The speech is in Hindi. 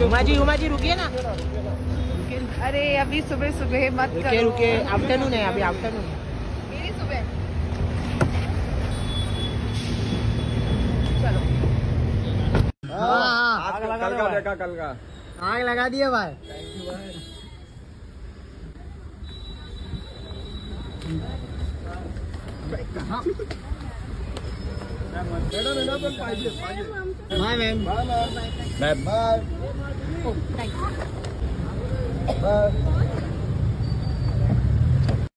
उमा जी उमा जी रुकिए ना। अरे अभी सुबह सुबह मत रुके करो। रुके आफ्टरनून है अभी आफ्टरनून मेरी सुबह। चलो। हाँ आज कल का देखा कल का। आग लगा दिया भाई। Bye ma'am bye bye